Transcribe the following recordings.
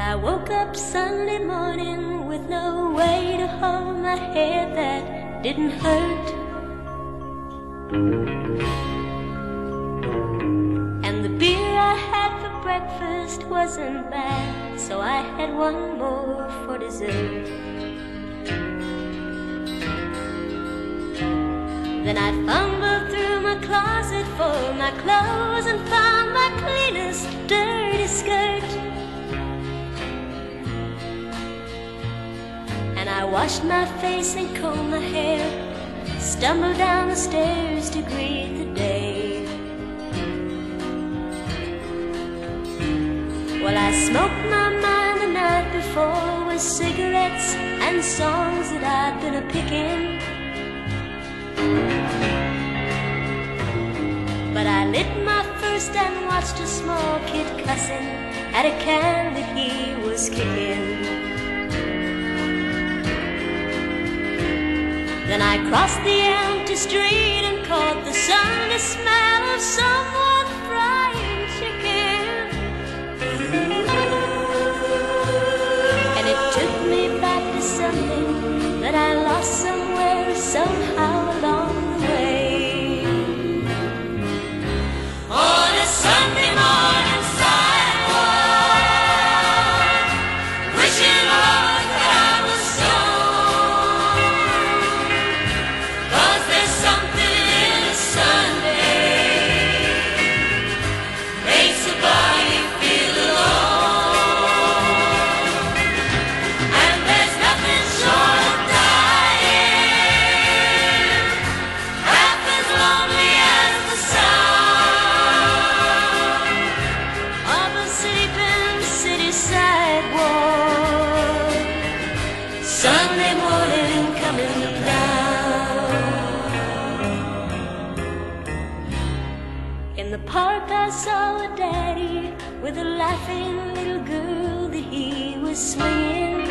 I woke up Sunday morning with no way to hold my head that didn't hurt. And the beer I had for breakfast wasn't bad, so I had one more for dessert. Then I fumbled through my closet for my clothes and found my cleanest washed my face and combed my hair, stumbled down the stairs to greet the day. Well, I smoked my mind the night before with cigarettes and songs that I'd been a picking. But I lit my first and watched a small kid cussing at a can that he was kicking. Then I crossed the empty street and caught the sunny smell of someone frying chicken. And it took me back to something that I lost somewhere, somehow Sunday morning coming down. In the park, I saw a daddy with a laughing little girl that he was swinging.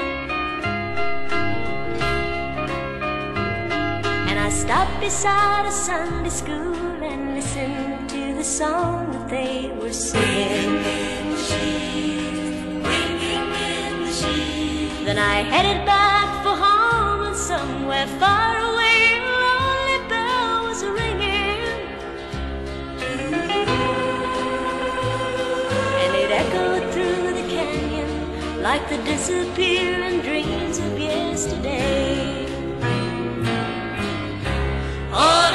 And I stopped beside a Sunday school and listened to the song that they were singing. Then I headed back for home, and somewhere far away, a lonely bell was ringing. And it echoed through the canyon like the disappearing dreams of yesterday. On